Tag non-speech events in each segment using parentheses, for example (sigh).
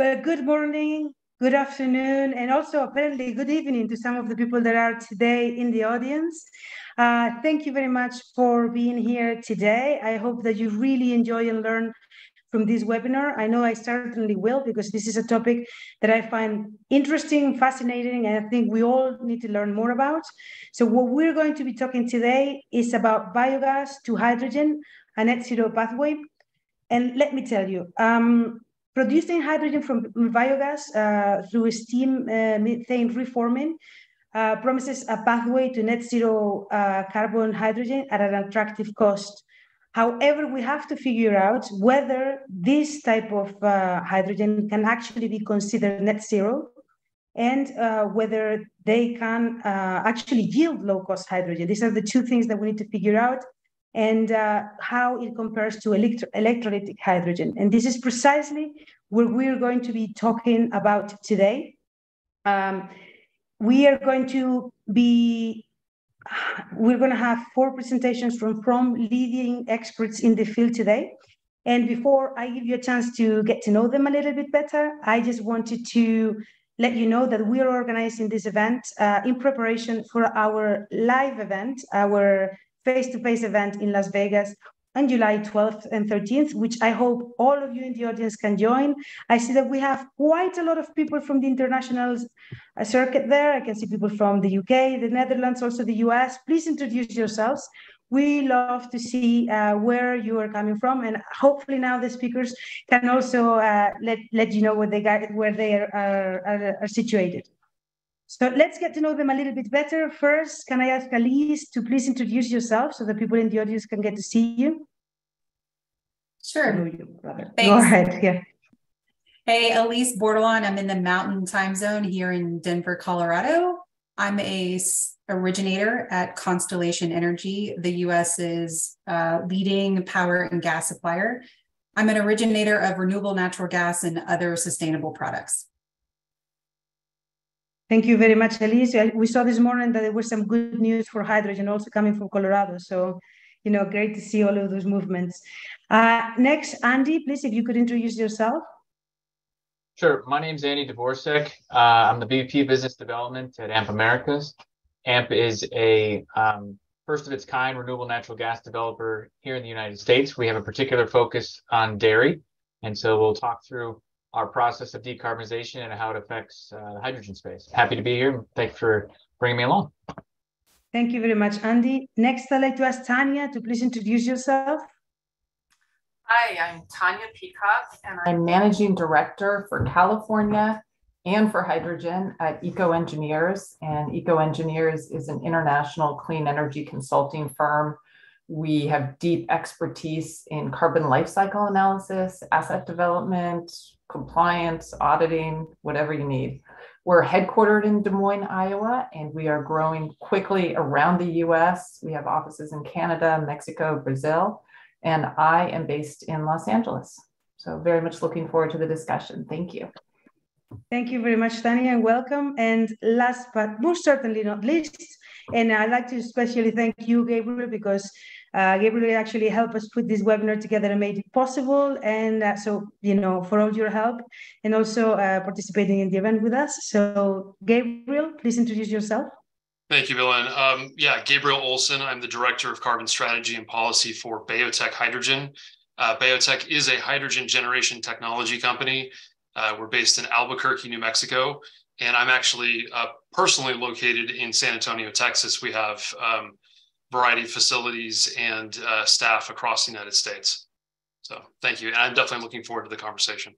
uh, good morning, good afternoon, and also apparently good evening to some of the people that are today in the audience. Uh, thank you very much for being here today. I hope that you really enjoy and learn from this webinar. I know I certainly will because this is a topic that I find interesting, fascinating, and I think we all need to learn more about. So what we're going to be talking today is about biogas to hydrogen, a net zero pathway. And let me tell you, um, producing hydrogen from biogas uh, through steam uh, methane reforming uh, promises a pathway to net zero uh, carbon hydrogen at an attractive cost. However, we have to figure out whether this type of uh, hydrogen can actually be considered net zero and uh, whether they can actually yield low cost hydrogen. These are the two things that we need to figure out and uh, how it compares to electro electrolytic hydrogen. And this is precisely what we're going to be talking about today. Um, we are going to be, we're going to have four presentations from, from leading experts in the field today. And before I give you a chance to get to know them a little bit better, I just wanted to let you know that we are organizing this event uh, in preparation for our live event, our face-to-face event in Las Vegas on July 12th and 13th, which I hope all of you in the audience can join. I see that we have quite a lot of people from the international uh, circuit there. I can see people from the UK, the Netherlands, also the US. Please introduce yourselves. We love to see uh, where you are coming from, and hopefully now the speakers can also uh, let, let you know where they, got, where they are, are, are situated. So let's get to know them a little bit better. First, can I ask Alyse to please introduce yourself so that people in the audience can get to see you? Sure. You, Thanks. Go ahead. Yeah. Hey, Alyse Bordelon. I'm in the Mountain Time Zone here in Denver, Colorado. I'm a originator at Constellation Energy, the US's uh, leading power and gas supplier. I'm an originator of renewable natural gas and other sustainable products. Thank you very much, Alyse. We saw this morning that there was some good news for hydrogen also coming from Colorado. So, you know, great to see all of those movements. Uh, next, Andy, please, if you could introduce yourself. Sure. My name is Andy Dvoracek. Uh, I'm the VP Business Development at AMP Americas. AMP is a um, first of its kind renewable natural gas developer here in the United States. We have a particular focus on dairy. And so we'll talk through our process of decarbonization and how it affects uh, the hydrogen space. Happy to be here. Thanks for bringing me along. Thank you very much, Andy. Next, I'd like to ask Tanya to please introduce yourself. Hi, I'm Tanya Peacock, and I'm Managing Director for California and for hydrogen at EcoEngineers. And EcoEngineers is an international clean energy consulting firm we have deep expertise in carbon life cycle analysis, asset development, compliance, auditing, whatever you need. We're headquartered in Des Moines, Iowa, and we are growing quickly around the US. We have offices in Canada, Mexico, Brazil, and I am based in Los Angeles. So, very much looking forward to the discussion. Thank you. Thank you very much, Tanya, and welcome. And last but most certainly not least, and I'd like to especially thank you, Gabriel, because uh, Gabriel actually helped us put this webinar together and made it possible. And uh, so, you know, for all your help and also uh, participating in the event with us. So, Gabriel, please introduce yourself. Thank you, Belen. Um, yeah, Gabriel Olson. I'm the Director of Carbon Strategy and Policy for BayoTech Hydrogen. Uh, BayoTech is a hydrogen generation technology company. Uh, we're based in Albuquerque, New Mexico, and I'm actually uh, personally located in San Antonio, Texas. We have um, variety of facilities and uh, staff across the United States. So thank you. And I'm definitely looking forward to the conversation.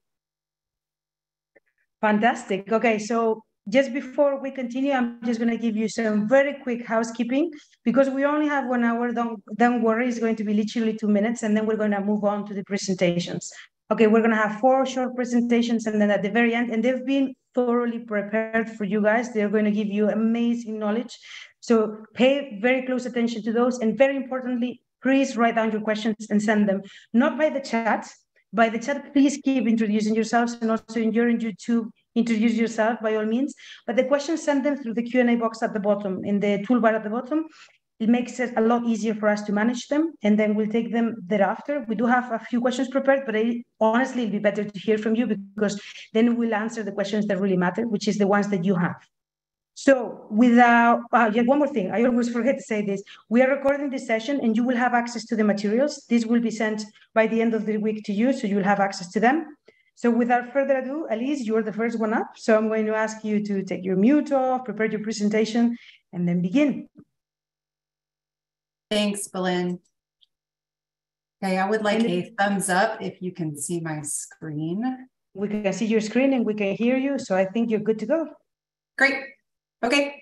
Fantastic. Okay, so just before we continue, I'm just going to give you some very quick housekeeping because we only have one hour. Don't, don't worry, it's going to be literally two minutes, and then we're going to move on to the presentations. Okay, we're going to have four short presentations, and then at the very end, and they've been thoroughly prepared for you guys. They're going to give you amazing knowledge so pay very close attention to those. And very importantly, please write down your questions and send them, not by the chat. By the chat, please keep introducing yourselves and also in your YouTube, introduce yourself by all means. But the questions, send them through the Q&A box at the bottom, in the toolbar at the bottom. it makes it a lot easier for us to manage them and then we'll take them thereafter we do have a few questions prepared but I, honestly it'll be better to hear from you because then we'll answer the questions that really matter which is the ones that you have so without uh, yeah one more thing i always forget to say this we are recording this session and you will have access to the materials this will be sent by the end of the week to you so you'll have access to them so without further ado, Alyse, you're the first one up. So I'm going to ask you to take your mute off, prepare your presentation, and then begin. Thanks, Belen. Okay, I would like a thumbs up if you can see my screen. We can see your screen and we can hear you, so I think you're good to go. Great. Okay.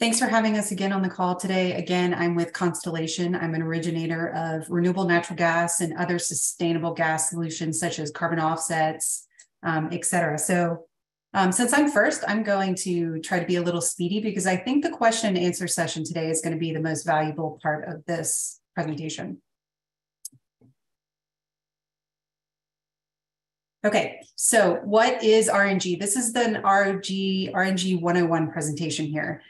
Thanks for having us again on the call today. Again, I'm with Constellation. I'm an originator of renewable natural gas and other sustainable gas solutions such as carbon offsets, um, et cetera. So um, since I'm first, I'm going to try to be a little speedy because I think the question and answer session today is going to be the most valuable part of this presentation. Okay, so what is RNG? This is the RNG, RNG 101 presentation here.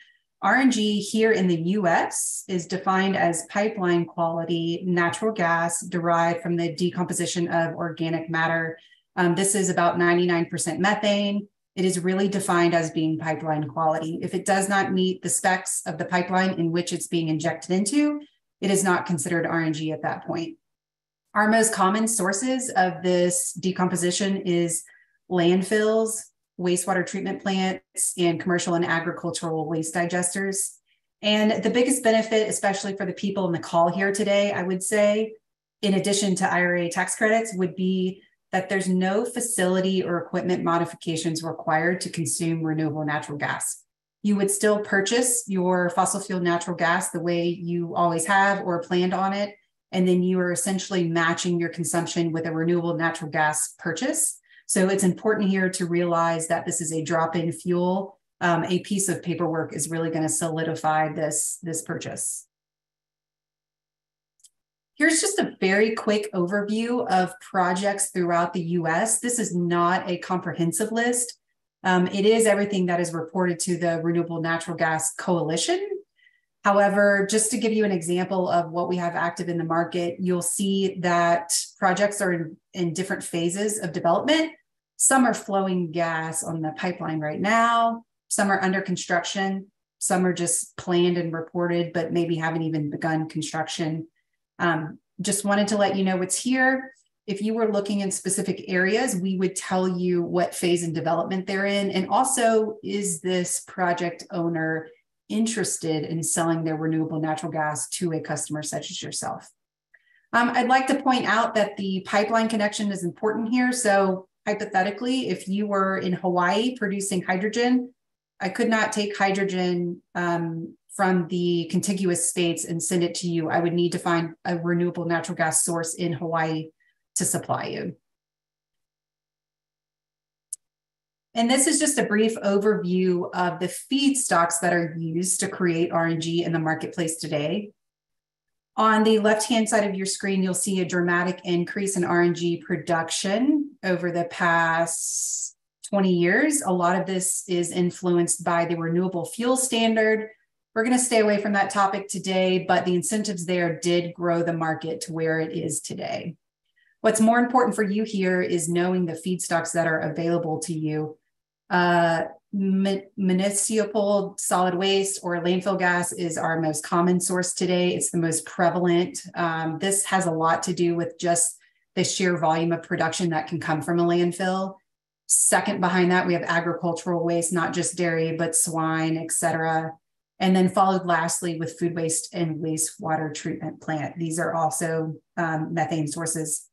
RNG here in the US is defined as pipeline quality natural gas derived from the decomposition of organic matter. Um, this is about 99% methane, it is really defined as being pipeline quality. If it does not meet the specs of the pipeline in which it's being injected into, it is not considered RNG at that point. Our most common sources of this decomposition is landfills, wastewater treatment plants, and commercial and agricultural waste digesters. And the biggest benefit, especially for the people in the call here today, I would say, in addition to IRA tax credits, would be that there's no facility or equipment modifications required to consume renewable natural gas. You would still purchase your fossil fuel natural gas the way you always have or planned on it. And then you are essentially matching your consumption with a renewable natural gas purchase. So it's important here to realize that this is a drop in fuel. Um, a piece of paperwork is really going to solidify this, this purchase. Here's just a very quick overview of projects throughout the US. This is not a comprehensive list. Um, it is everything that is reported to the Renewable Natural Gas Coalition. However, just to give you an example of what we have active in the market, you'll see that projects are in, in different phases of development. Some are flowing gas on the pipeline right now, some are under construction, some are just planned and reported, but maybe haven't even begun construction. Um, just wanted to let you know what's here. If you were looking in specific areas, we would tell you what phase in development they're in. And also, is this project owner interested in selling their renewable natural gas to a customer such as yourself? Um, I'd like to point out that the pipeline connection is important here. So, hypothetically, if you were in Hawaii producing hydrogen, I could not take hydrogen um, from the contiguous states and send it to you, I would need to find a renewable natural gas source in Hawaii to supply you. And this is just a brief overview of the feedstocks that are used to create RNG in the marketplace today. On the left-hand side of your screen, you'll see a dramatic increase in RNG production over the past 20 years. A lot of this is influenced by the renewable fuel standard, we're going to stay away from that topic today, but the incentives there did grow the market to where it is today. What's more important for you here is knowing the feedstocks that are available to you. Uh, municipal solid waste or landfill gas is our most common source today. It's the most prevalent. Um, this has a lot to do with just the sheer volume of production that can come from a landfill. Second behind that, we have agricultural waste, not just dairy, but swine, et cetera and then followed lastly with food waste and wastewater treatment plant. These are also um, methane sources.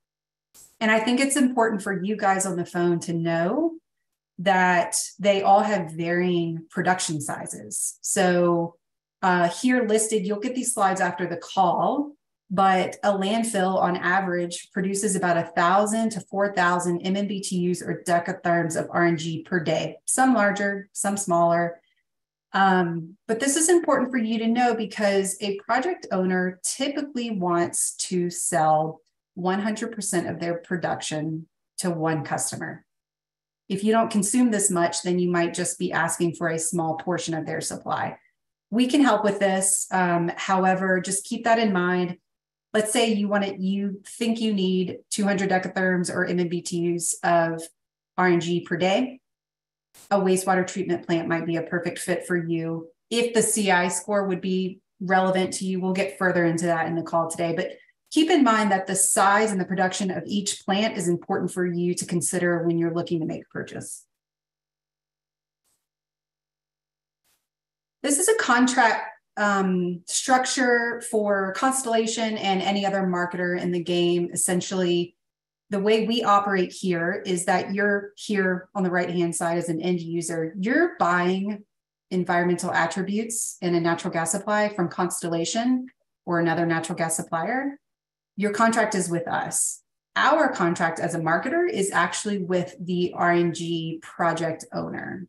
And I think it's important for you guys on the phone to know that they all have varying production sizes. So uh, here listed, you'll get these slides after the call, but a landfill on average produces about a thousand to 4,000 MMBTUs or decatherms of RNG per day, some larger, some smaller. Um, but this is important for you to know because a project owner typically wants to sell 100% of their production to one customer. If you don't consume this much, then you might just be asking for a small portion of their supply. We can help with this. Um, however, just keep that in mind. Let's say you want it, you think you need 200 decatherms or MMBTUs of RNG per day. A wastewater treatment plant might be a perfect fit for you. If the CI score would be relevant to you, we'll get further into that in the call today. But keep in mind that the size and the production of each plant is important for you to consider when you're looking to make a purchase. This is a contract um, structure for Constellation and any other marketer in the game. Essentially, the way we operate here is that you're here on the right hand side as an end user, you're buying environmental attributes in a natural gas supply from Constellation or another natural gas supplier. Your contract is with us. Our contract as a marketer is actually with the RNG project owner.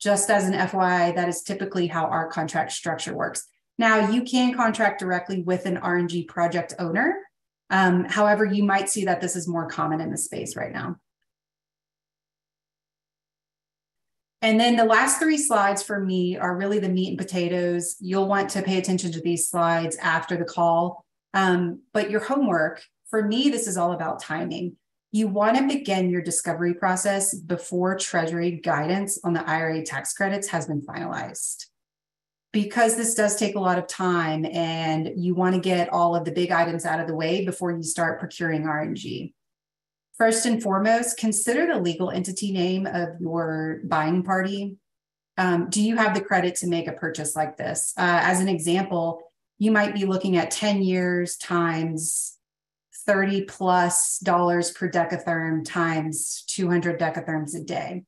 Just as an FYI, that is typically how our contract structure works. Now, you can contract directly with an RNG project owner. Um, however, you might see that this is more common in the space right now. And then the last three slides for me are really the meat and potatoes. You'll want to pay attention to these slides after the call. Um, but your homework, for me, this is all about timing. You want to begin your discovery process before Treasury guidance on the IRA tax credits has been finalized. Because this does take a lot of time and you want to get all of the big items out of the way before you start procuring RNG. First and foremost, consider the legal entity name of your buying party. Um, do you have the credit to make a purchase like this? Uh, as an example, you might be looking at 10 years times 30 plus dollars per decatherm times 200 decatherms a day.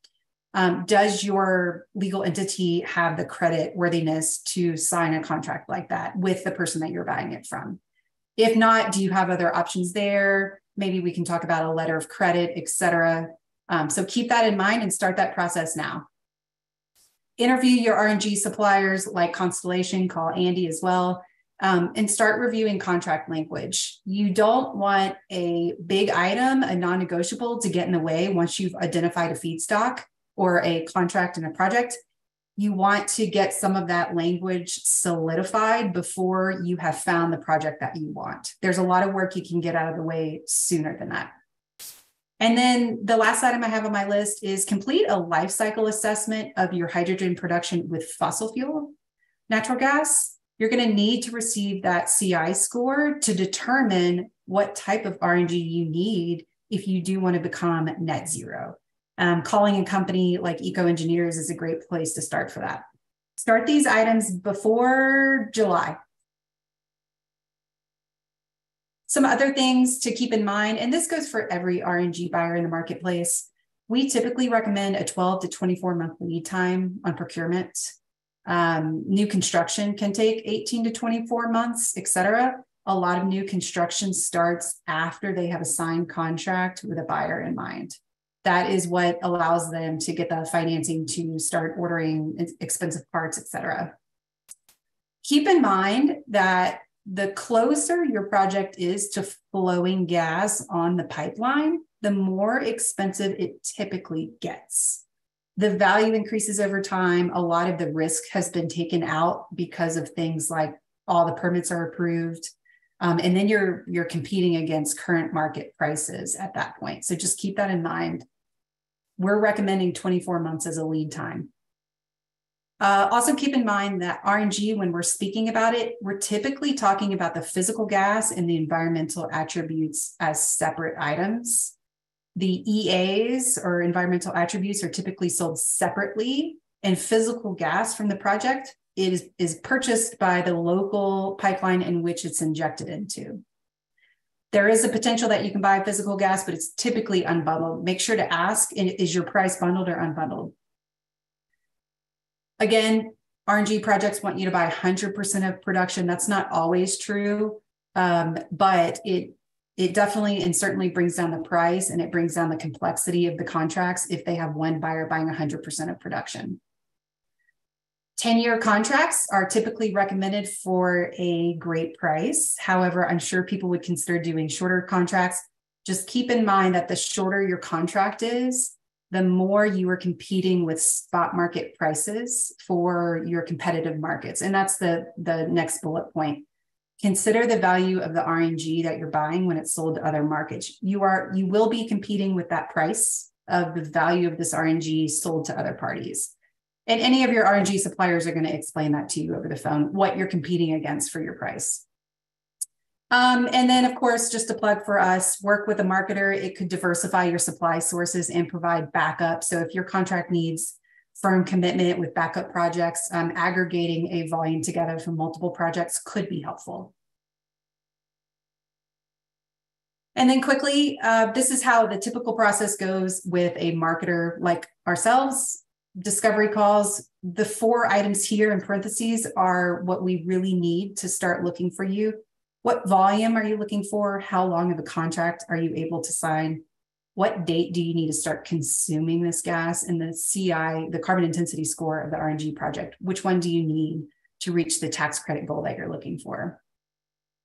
Um, does your legal entity have the credit worthiness to sign a contract like that with the person that you're buying it from? If not, do you have other options there? Maybe we can talk about a letter of credit, et cetera. Um, so keep that in mind and start that process now. Interview your RNG suppliers like Constellation, call Andy as well um, and start reviewing contract language. You don't want a big item, a non negotiable, to get in the way once you've identified a feedstock or a contract and a project. You want to get some of that language solidified before you have found the project that you want. There's a lot of work you can get out of the way sooner than that. And then the last item I have on my list is complete a life cycle assessment of your hydrogen production with fossil fuel, natural gas, you're going to need to receive that CI score to determine what type of RNG you need if you do want to become net zero. Um, calling a company like EcoEngineers is a great place to start for that. Start these items before July. Some other things to keep in mind, and this goes for every RNG buyer in the marketplace. We typically recommend a 12 to 24 month lead time on procurement. Um, new construction can take 18 to 24 months, et cetera. A lot of new construction starts after they have a signed contract with a buyer in mind. That is what allows them to get the financing to start ordering expensive parts, et cetera. Keep in mind that the closer your project is to flowing gas on the pipeline, the more expensive it typically gets the value increases over time. A lot of the risk has been taken out because of things like all the permits are approved. Um, and then you're you're competing against current market prices at that point. So just keep that in mind. We're recommending 24 months as a lead time. Uh, also keep in mind that RNG, when we're speaking about it, we're typically talking about the physical gas and the environmental attributes as separate items. The EAs or environmental attributes are typically sold separately, and physical gas from the project is, is purchased by the local pipeline in which it's injected into. There is a potential that you can buy physical gas, but it's typically unbundled. Make sure to ask is your price bundled or unbundled? Again, RNG projects want you to buy 100% of production. That's not always true, um, but it it definitely and certainly brings down the price and it brings down the complexity of the contracts if they have one buyer buying 100% of production. 10 year contracts are typically recommended for a great price. However, I'm sure people would consider doing shorter contracts. Just keep in mind that the shorter your contract is, the more you are competing with spot market prices for your competitive markets. And that's the, the next bullet point. Consider the value of the RNG that you're buying when it's sold to other markets. You are you will be competing with that price of the value of this RNG sold to other parties. And any of your RNG suppliers are going to explain that to you over the phone, what you're competing against for your price. Um, and then, of course, just a plug for us work with a marketer. It could diversify your supply sources and provide backup. So, if your contract needs firm commitment with backup projects, um, aggregating a volume together from multiple projects could be helpful. And then, quickly, uh, this is how the typical process goes with a marketer like ourselves discovery calls. The four items here in parentheses are what we really need to start looking for you what volume are you looking for? How long of a contract are you able to sign? What date do you need to start consuming this gas? And the CI, the carbon intensity score of the RNG project, which one do you need to reach the tax credit goal that you're looking for?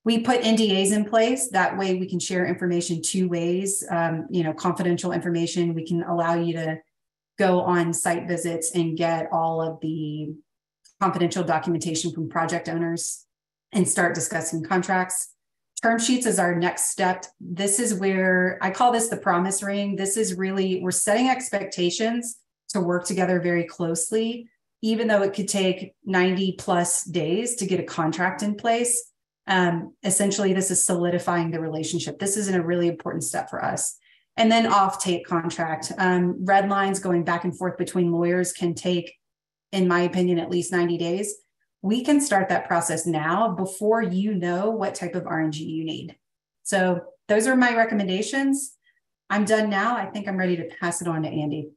We put NDAs in place. That way we can share information two ways, um, you know, confidential information. We can allow you to go on site visits and get all of the confidential documentation from project owners and start discussing contracts. Term sheets is our next step. This is where I call this the promise ring. This is really, we're setting expectations to work together very closely, even though it could take 90 plus days to get a contract in place. Um, essentially, this is solidifying the relationship. This isn't a really important step for us. And then off take contract. Um, red lines going back and forth between lawyers can take, in my opinion, at least 90 days we can start that process now before you know what type of RNG you need. So those are my recommendations. I'm done now. I think I'm ready to pass it on to Andy.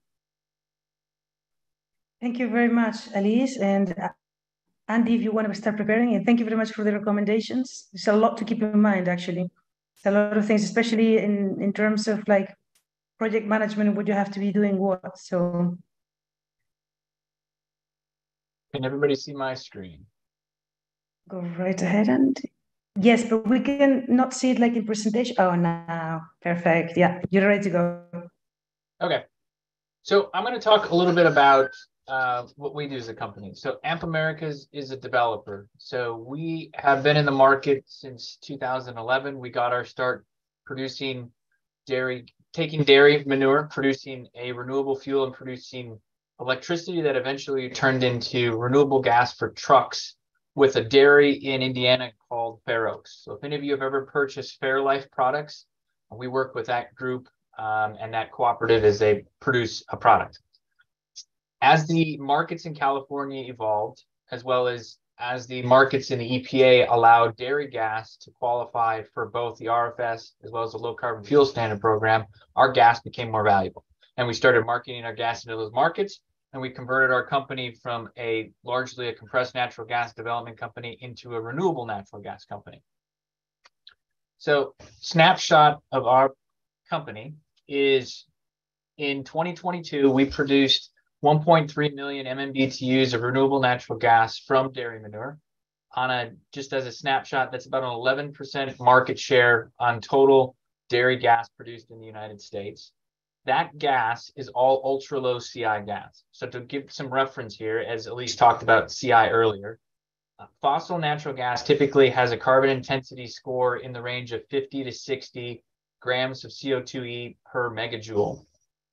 Thank you very much, Alyse. And uh, Andy, if you want to start preparing, and thank you very much for the recommendations. It's a lot to keep in mind, actually. It's a lot of things, especially in, in terms of like project management, what you have to be doing what. So can everybody see my screen? Go right ahead and yes, but we can not see it like in presentation. Oh, now perfect. Yeah, you're ready to go. Okay. So I'm going to talk a little bit about uh, what we do as a company. So AMP Americas is a developer. So we have been in the market since 2011. We got our start producing dairy, taking dairy manure, producing a renewable fuel and producing electricity that eventually turned into renewable gas for trucks with a dairy in Indiana called Fair Oaks. So if any of you have ever purchased Fairlife products, we work with that group um, and that cooperative as they produce a product. As the markets in California evolved, as well as as the markets in the EPA allowed dairy gas to qualify for both the RFS as well as the low carbon fuel standard program, our gas became more valuable. And we started marketing our gas into those markets and we converted our company from a largely a compressed natural gas development company into a renewable natural gas company. So snapshot of our company is in 2022, we produced 1.3 million MMBTUs of renewable natural gas from dairy manure. On a just as a snapshot, that's about an 11% market share on total dairy gas produced in the United States that gas is all ultra low CI gas. So to give some reference here, as Alyse talked about CI earlier, uh, fossil natural gas typically has a carbon intensity score in the range of 50 to 60 grams of CO2e per megajoule.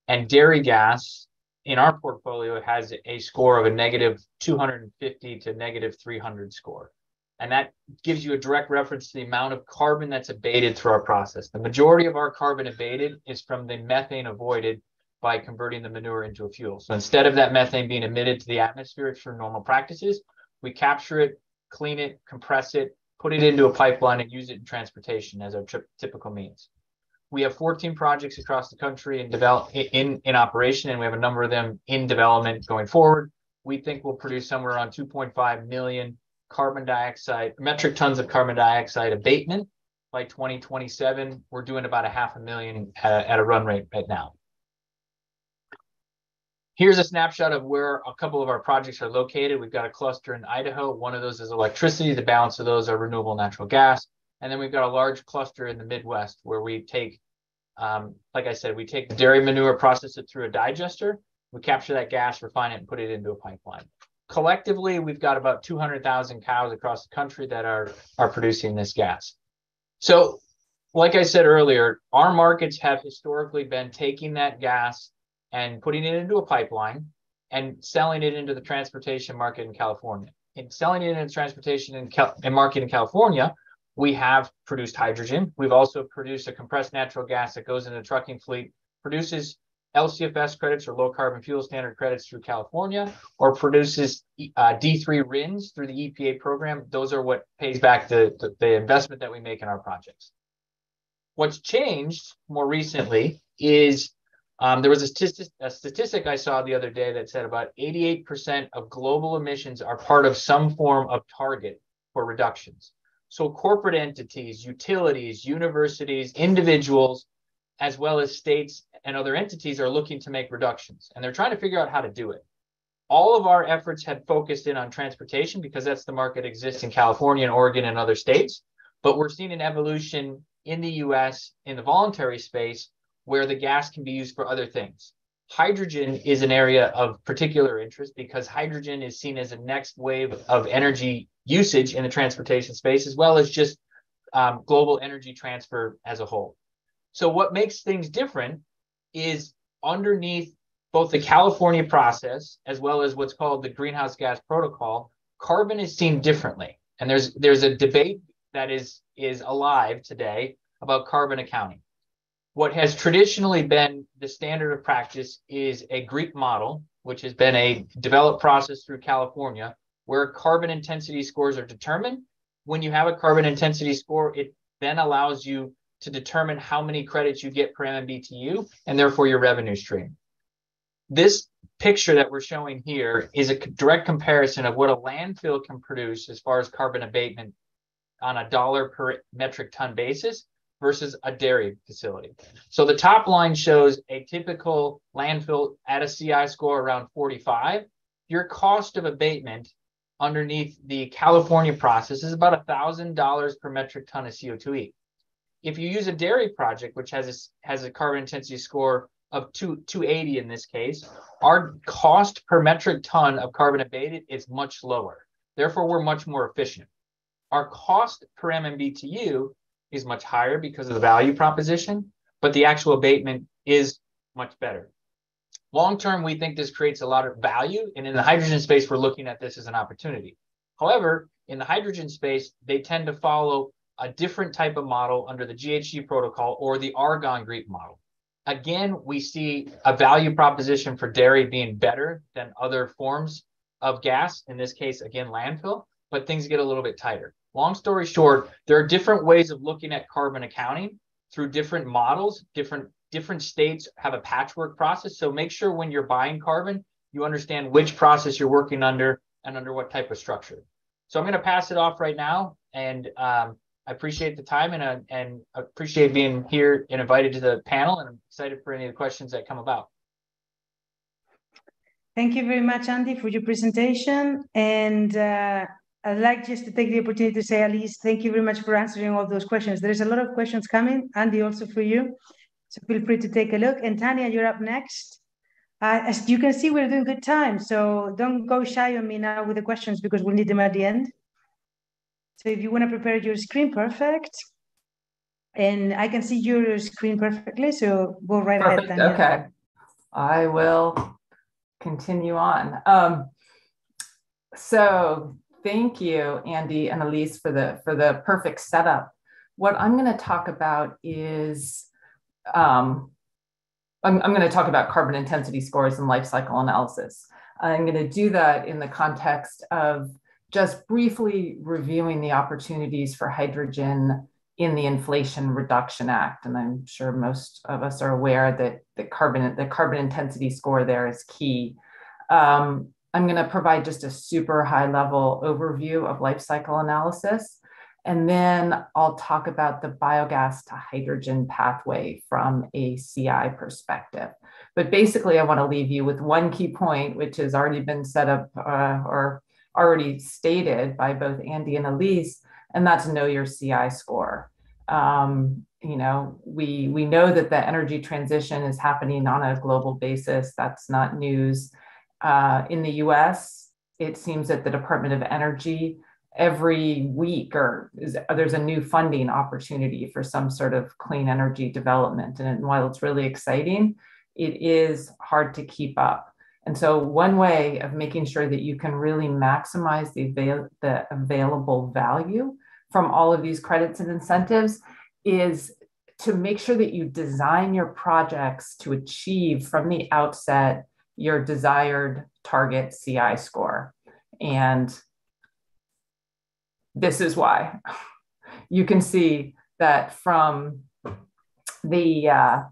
And dairy gas in our portfolio has a score of a negative 250 to negative 300 score. And that gives you a direct reference to the amount of carbon that's abated through our process. The majority of our carbon abated is from the methane avoided by converting the manure into a fuel. So instead of that methane being emitted to the atmosphere through normal practices, we capture it, clean it, compress it, put it into a pipeline, and use it in transportation as our typical means. We have 14 projects across the country in develop in, in operation, and we have a number of them in development going forward. We think we'll produce somewhere around 2.5 million carbon dioxide, metric tons of carbon dioxide abatement by 2027. We're doing about a half a million at, at a run rate right now. Here's a snapshot of where a couple of our projects are located. We've got a cluster in Idaho. One of those is electricity. The balance of those are renewable natural gas. And then we've got a large cluster in the Midwest where we take um, like I said, we take dairy manure, process it through a digester, we capture that gas, refine it, and put it into a pipeline. Collectively, we've got about 200,000 cows across the country that are, are producing this gas. So, like I said earlier, our markets have historically been taking that gas and putting it into a pipeline and selling it into the transportation market in California. In selling it into transportation and, Cal- market in California, we have produced hydrogen. We've also produced a compressed natural gas that goes into the trucking fleet, produces LCFS credits or low carbon fuel standard credits through California, or produces uh, D3 RINs through the EPA program. Those are what pays back the, the, the investment that we make in our projects. What's changed more recently is um, there was a a statistic I saw the other day that said about 88% of global emissions are part of some form of target for reductions. So corporate entities, utilities, universities, individuals, as well as states and other entities are looking to make reductions and they're trying to figure out how to do it. All of our efforts had focused in on transportation because that's the market exists in California and Oregon and other states. But we're seeing an evolution in the US in the voluntary space where the gas can be used for other things. Hydrogen is an area of particular interest because hydrogen is seen as a next wave of energy usage in the transportation space, as well as just um, global energy transfer as a whole. So, what makes things different is underneath both the California process as well as what's called the greenhouse gas protocol, carbon is seen differently. And there's there's a debate that is is alive today about carbon accounting. What has traditionally been the standard of practice is a GREET model, which has been a developed process through California, where carbon intensity scores are determined. When you have a carbon intensity score, it then allows you to determine how many credits you get per MMBTU and therefore your revenue stream. This picture that we're showing here is a direct comparison of what a landfill can produce as far as carbon abatement on a dollar per metric ton basis versus a dairy facility. So the top line shows a typical landfill at a CI score around 45. Your cost of abatement underneath the California process is about $1,000 per metric ton of CO2e. If you use a dairy project, which has a, has a carbon intensity score of two, 280 in this case, our cost per metric ton of carbon abated is much lower. Therefore, we're much more efficient. Our cost per MMBTU is much higher because of the value proposition, but the actual abatement is much better. Long term, we think this creates a lot of value. And in the hydrogen space, we're looking at this as an opportunity. However, in the hydrogen space, they tend to follow a different type of model under the GHG protocol or the Argonne GREET model. Again, we see a value proposition for dairy being better than other forms of gas, in this case, again, landfill, but things get a little bit tighter. Long story short, there are different ways of looking at carbon accounting through different models. Different different states have a patchwork process. So make sure when you're buying carbon, you understand which process you're working under and under what type of structure. So I'm going to pass it off right now, and um, I appreciate the time and uh, and appreciate being here and invited to the panel, and I'm excited for any of the questions that come about. Thank you very much, Andy, for your presentation. And uh, I'd like just to take the opportunity to say, Alyse, thank you very much for answering all those questions. There's a lot of questions coming, Andy, also for you. So feel free to take a look. And Tanya, you're up next. Uh, as you can see, we're doing good time. So don't go shy on me now with the questions because we'll need them at the end. So if you want to prepare your screen, perfect. And I can see your screen perfectly. So go right perfect. ahead, Tanya. Okay. I will continue on. Um, so thank you, Andy and Alyse, for the for the perfect setup. What I'm going to talk about is um, I'm, I'm going to talk about carbon intensity scores and life cycle analysis. I'm going to do that in the context of just briefly reviewing the opportunities for hydrogen in the Inflation Reduction Act. And I'm sure most of us are aware that the carbon, the carbon intensity score there is key. Um, I'm going to provide just a super high level overview of life cycle analysis. And then I'll talk about the biogas to hydrogen pathway from a CI perspective. But basically, I want to leave you with one key point, which has already been set up uh, or already stated by both Andy and Alyse, and that's know your CI score. Um, you know, we we know that the energy transition is happening on a global basis. That's not news. Uh, in the U.S., it seems that the Department of Energy every week or is, there's a new funding opportunity for some sort of clean energy development. And while it's really exciting, it is hard to keep up. And so one way of making sure that you can really maximize the, avail- the available value from all of these credits and incentives is to make sure that you design your projects to achieve from the outset your desired target CI score. And this is why. You can see that from the uh,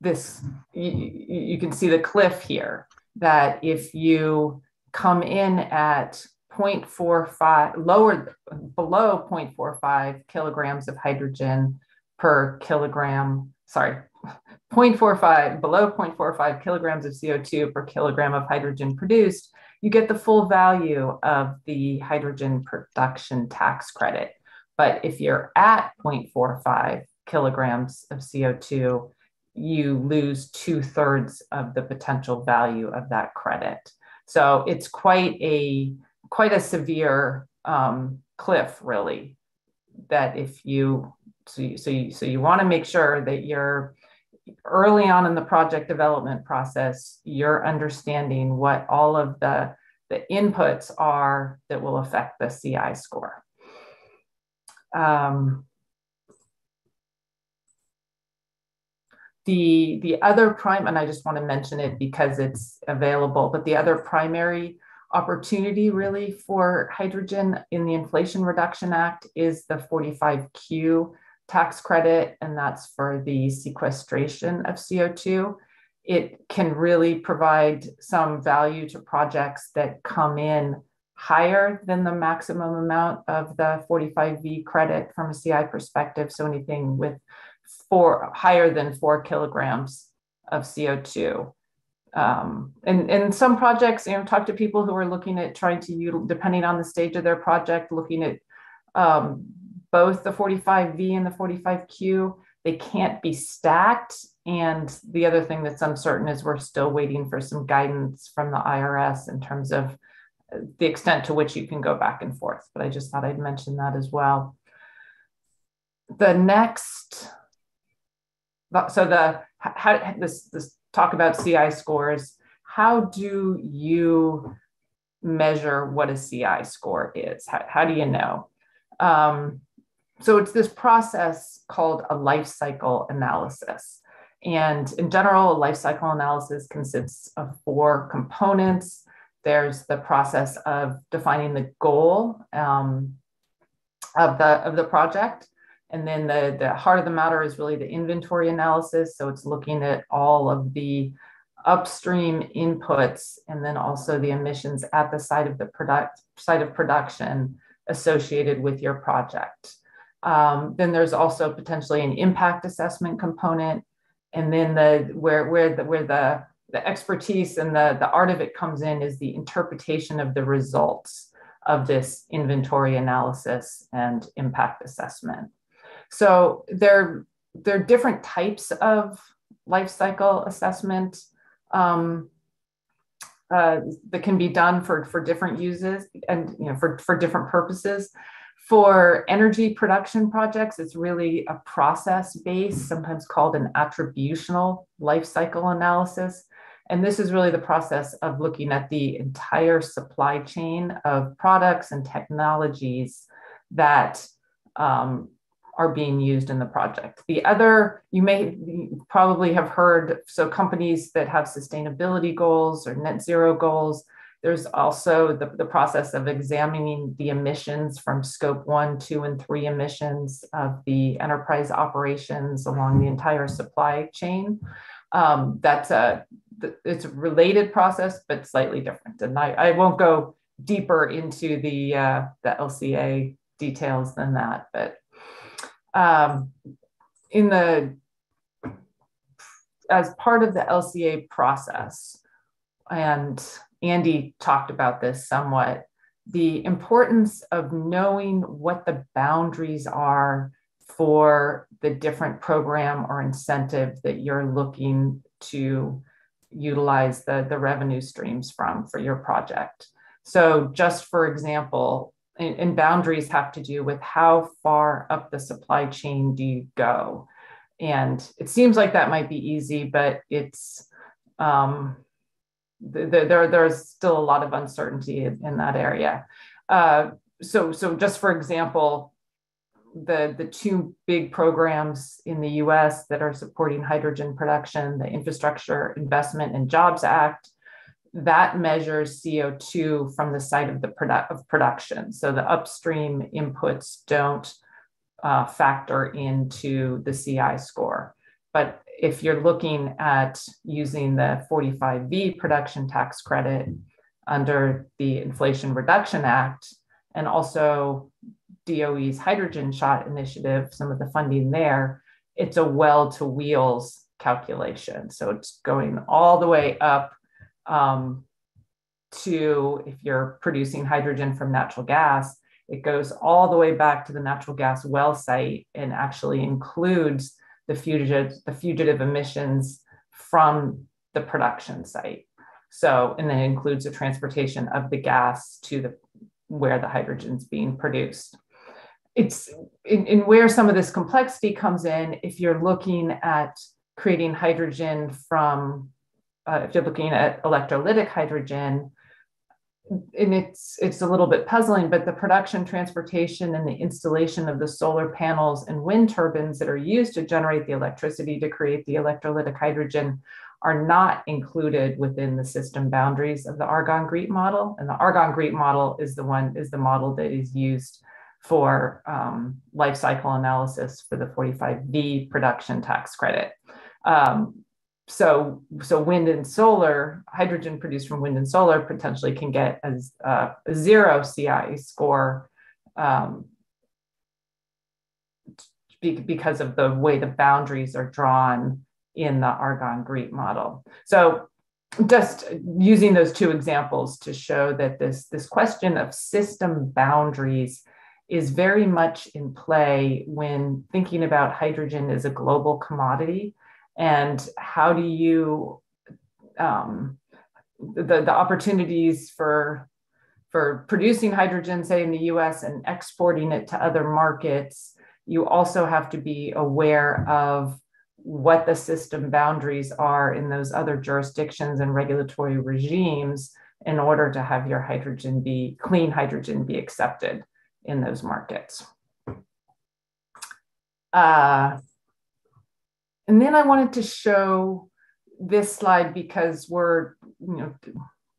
this you, you can see the cliff here that if you come in at 0.45 lower below 0.45 kilograms of hydrogen per kilogram sorry (laughs) 0.45 below 0.45 kilograms of co2 per kilogram of hydrogen produced you get the full value of the hydrogen production tax credit. But if you're at 0.45 kilograms of co2 you lose two thirds of the potential value of that credit. So it's quite a quite a severe um, cliff, really. That if you so you, so you, so you want to make sure that you're early on in the project development process, you're understanding what all of the the inputs are that will affect the CI score. Um, the the other prime and i just want to mention it because it's available but the other primary opportunity really for hydrogen in the inflation reduction act is the 45q tax credit and that's for the sequestration of co2 it can really provide some value to projects that come in higher than the maximum amount of the 45v credit from a ci perspective. So anything with four higher than four kilograms of CO2. Um, and, and some projects, you know, talk to people who are looking at trying to depending on the stage of their project, looking at um, both the 45V and the 45Q. They can't be stacked. And the other thing that's uncertain is we're still waiting for some guidance from the IRS in terms of the extent to which you can go back and forth. But I just thought I'd mention that as well. The next so the how this this talk about CI scores. How do you measure what a CI score is? How, how do you know? Um, so it's this process called a life cycle analysis. And in general, a life cycle analysis consists of four components. There's the process of defining the goal um, of the of the project. And then the, the heart of the matter is really the inventory analysis. So it's looking at all of the upstream inputs and then also the emissions at the site of the product site of production associated with your project. Um, then there's also potentially an impact assessment component, and then the where where the where the the expertise and the the art of it comes in is the interpretation of the results of this inventory analysis and impact assessment. So there, there are different types of life cycle assessment um, uh, that can be done for, for different uses and you know for, for different purposes. For energy production projects, it's really a process based, sometimes called an attributional life cycle analysis. And this is really the process of looking at the entire supply chain of products and technologies that um, are being used in the project. The other, you may probably have heard, so companies that have sustainability goals or net zero goals, there's also the, the process of examining the emissions from scope one, two, and three emissions of the enterprise operations along the entire supply chain. Um, that's a, it's a related process, but slightly different. And I, I won't go deeper into the, uh, the LCA details than that, but um, in the as part of the LCA process, and Andy talked about this somewhat, the importance of knowing what the boundaries are for the different program or incentive that you're looking to utilize the, the revenue streams from for your project. So just for example, and, and boundaries have to do with how far up the supply chain do you go? And it seems like that might be easy, but it's um, the, the, there, there's still a lot of uncertainty in, in that area. Uh, so, so just for example, the, the two big programs in the US that are supporting hydrogen production, the Infrastructure Investment and Jobs Act, that measures CO2 from the site of the produ- of production. So the upstream inputs don't uh, factor into the CI score. But if you're looking at using the 45V production tax credit under the Inflation Reduction Act and also DOE's hydrogen shot initiative, some of the funding there, it's a well to wheels calculation. So it's going all the way up um, to if you're producing hydrogen from natural gas, it goes all the way back to the natural gas well site and actually includes the fugitive, the fugitive emissions from the production site. So, and then includes the transportation of the gas to the where the hydrogen is being produced. It's in, in where some of this complexity comes in. If you're looking at creating hydrogen from, uh, if you're looking at electrolytic hydrogen, and it's it's a little bit puzzling, but the production, transportation, and the installation of the solar panels and wind turbines that are used to generate the electricity to create the electrolytic hydrogen are not included within the system boundaries of the Argonne GREET model. And the Argonne GREET model is the one is the model that is used for um, life cycle analysis for the 45V production tax credit. Um, so so wind and solar hydrogen produced from wind and solar potentially can get uh, a zero ci score um, because of the way the boundaries are drawn in the argonne GREET model. So just using those two examples to show that this this question of system boundaries is very much in play when thinking about hydrogen as a global commodity and how do you um, the, the opportunities for for producing hydrogen say in the us and exporting it to other markets you also have to be aware of what the system boundaries are in those other jurisdictions and regulatory regimes in order to have your hydrogen be clean hydrogen be accepted in those markets. Uh, and then I wanted to show this slide because we're, you know,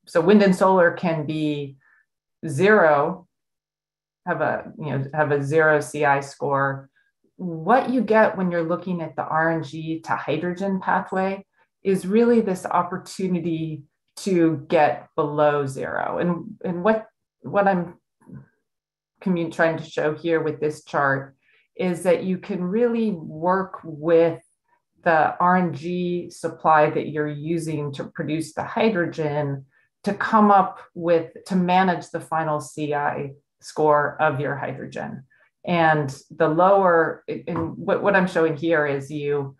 so wind and solar can be zero, have a, you know, have a zero CI score. What you get when you're looking at the RNG to hydrogen pathway is really this opportunity to get below zero. And, and what, what I'm trying to show here with this chart is that you can really work with the RNG supply that you're using to produce the hydrogen to come up with to manage the final CI score of your hydrogen. And the lower, and what, what I'm showing here is you,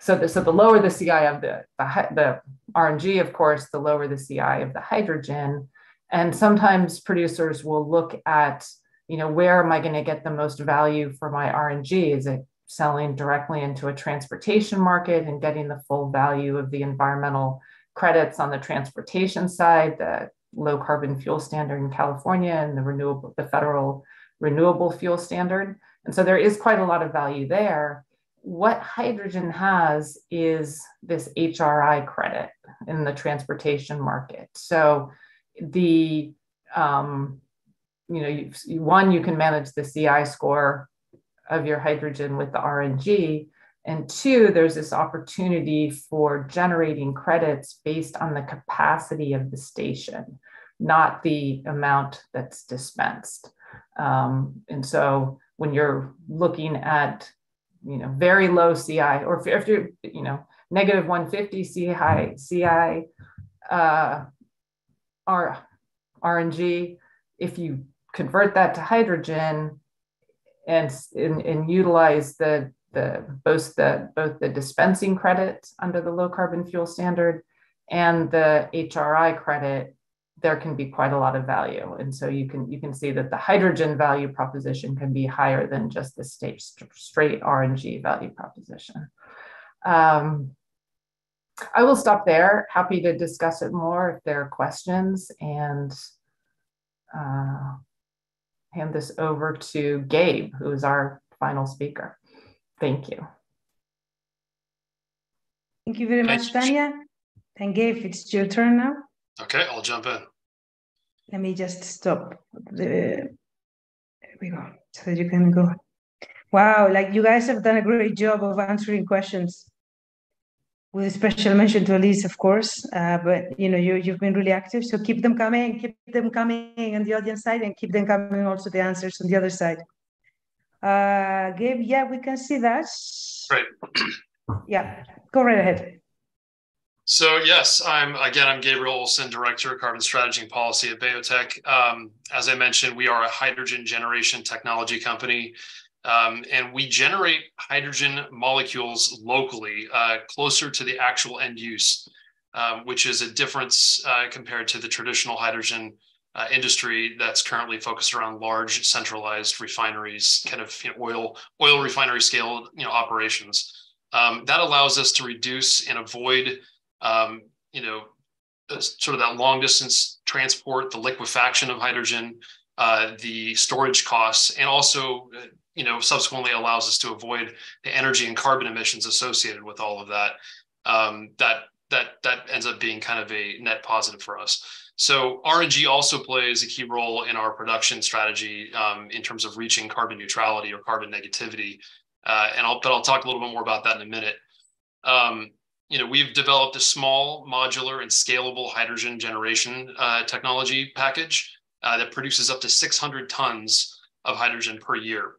so the, so the lower the CI of the, the, the RNG, of course, the lower the CI of the hydrogen. And sometimes producers will look at, you know, where am I going to get the most value for my RNG? Is it selling directly into a transportation market and getting the full value of the environmental credits on the transportation side, the low carbon fuel standard in California and the renewable, the federal renewable fuel standard. And so there is quite a lot of value there. What hydrogen has is this HRI credit in the transportation market. So the um, you know, one, you can manage the CI score of your hydrogen with the RNG. And two, there's this opportunity for generating credits based on the capacity of the station, not the amount that's dispensed. Um, and so when you're looking at, you know, very low CI, or if, if you're, you know, negative 150 CI, CI uh, R, RNG, if you convert that to hydrogen, and, and, and utilize the, the, both the, both the dispensing credit under the low carbon fuel standard and the HRI credit, there can be quite a lot of value. And so you can, you can see that the hydrogen value proposition can be higher than just the state straight RNG value proposition. Um, I will stop there. Happy to discuss it more if there are questions and uh, hand this over to Gabe, who is our final speaker. Thank you. Thank you very much, Tanya. And Gabe, it's your turn now. Okay, I'll jump in. Let me just stop the, there we go, so you can go. Wow, like you guys have done a great job of answering questions with a special mention to Alyse, of course. Uh, but you know, you you've been really active, so keep them coming, keep them coming on the audience side, and keep them coming also the answers on the other side. Uh, Gabe, yeah, we can see that. Right. (clears throat) Yeah, go right ahead. So yes, I'm again. I'm Gabriel Olson, Director of Carbon Strategy and Policy at BayoTech. Um, as I mentioned, we are a hydrogen generation technology company, um, and we generate hydrogen molecules locally, uh, closer to the actual end use, um, which is a difference uh, compared to the traditional hydrogen uh, industry that's currently focused around large centralized refineries, kind of you know, oil oil refinery scale you know operations. Um, that allows us to reduce and avoid um, you know, sort of that long distance transport, the liquefaction of hydrogen, uh, the storage costs, and also, uh, you know, subsequently allows us to avoid the energy and carbon emissions associated with all of that. Um, that that that ends up being kind of a net positive for us. So RNG also plays a key role in our production strategy um, in terms of reaching carbon neutrality or carbon negativity. Uh, and I'll but I'll talk a little bit more about that in a minute. Um, you know, we've developed a small, modular, and scalable hydrogen generation uh, technology package uh, that produces up to 600 tons of hydrogen per year.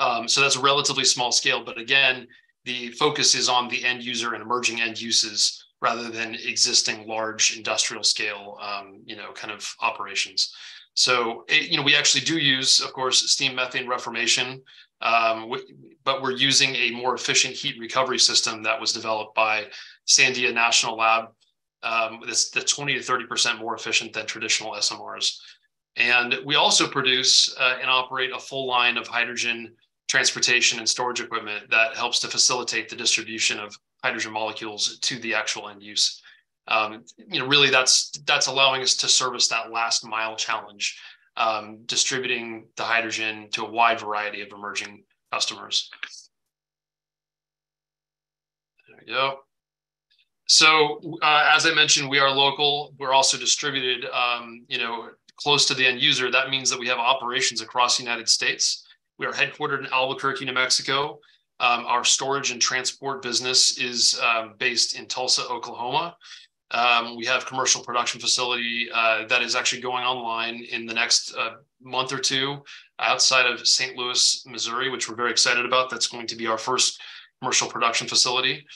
Um, so that's a relatively small scale, but again, the focus is on the end user and emerging end uses rather than existing large industrial scale, um, you know, kind of operations. So, it, you know, we actually do use, of course, steam methane reformation um, but we're using a more efficient heat recovery system that was developed by Sandia National Lab. Um, that's, that's 20 to 30% more efficient than traditional SMRs. And we also produce uh, and operate a full line of hydrogen transportation and storage equipment that helps to facilitate the distribution of hydrogen molecules to the actual end use. Um, you know, really, that's that's allowing us to service that last mile challenge um, distributing the hydrogen to a wide variety of emerging customers. There we go. So uh, as I mentioned, we are local. We're also distributed, um, you know, close to the end user. That means that we have operations across the United States. We are headquartered in Albuquerque, New Mexico. Um, our storage and transport business is um, based in Tulsa, Oklahoma. Um, we have commercial production facility uh, that is actually going online in the next uh, month or two outside of St. Louis, Missouri, which we're very excited about. That's going to be our first commercial production facility.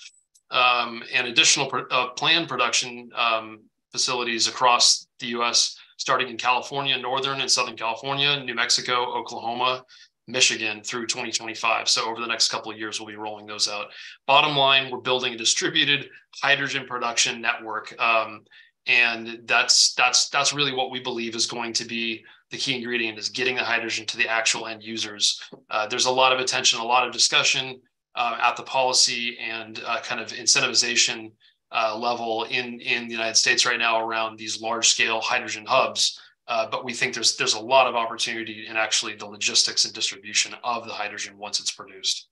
Um, and additional pro- uh, planned production um, facilities across the US, starting in California, Northern and Southern California, New Mexico, Oklahoma, Michigan through 2025. So over the next couple of years, we'll be rolling those out. Bottom line, we're building a distributed hydrogen production network, um, and that's that's that's really what we believe is going to be the key ingredient is getting the hydrogen to the actual end users. Uh, there's a lot of attention, a lot of discussion uh, at the policy and uh, kind of incentivization uh, level in in the United States right now around these large scale hydrogen hubs. Uh, but we think there's there's a lot of opportunity in actually the logistics and distribution of the hydrogen once it's produced.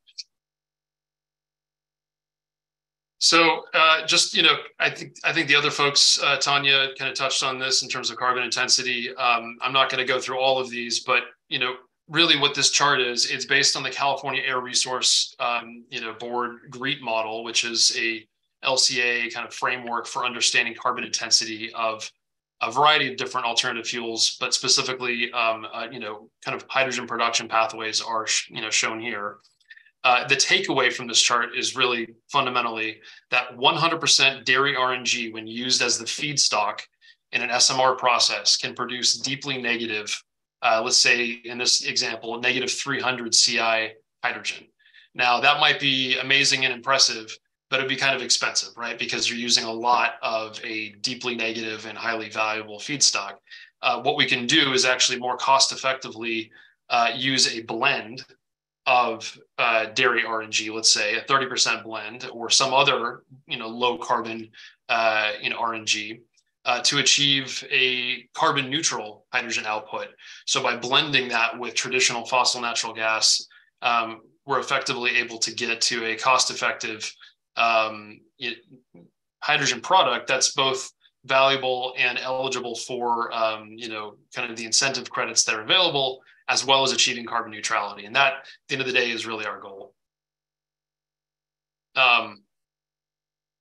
So uh, just you know, I think I think the other folks, uh, Tanya, kind of touched on this in terms of carbon intensity. Um, I'm not going to go through all of these, but you know, really what this chart is, it's based on the California Air Resource um, you know Board GREET model, which is a LCA kind of framework for understanding carbon intensity of a variety of different alternative fuels, but specifically, um, uh, you know, kind of hydrogen production pathways are, you know, shown here. Uh, the takeaway from this chart is really fundamentally that 100% dairy RNG, when used as the feedstock in an SMR process, can produce deeply negative uh, let's say in this example, negative 300 CI hydrogen. Now, that might be amazing and impressive, but it'd be kind of expensive, right? Because you're using a lot of a deeply negative and highly valuable feedstock. Uh, what we can do is actually more cost effectively uh, use a blend of uh, dairy RNG, let's say a 30% blend or some other, you know, low carbon, uh, know, RNG uh, to achieve a carbon neutral hydrogen output. So by blending that with traditional fossil natural gas, um, we're effectively able to get to a cost effective um, hydrogen product that's both valuable and eligible for um, you know kind of the incentive credits that are available as well as achieving carbon neutrality and that at the end of the day is really our goal um,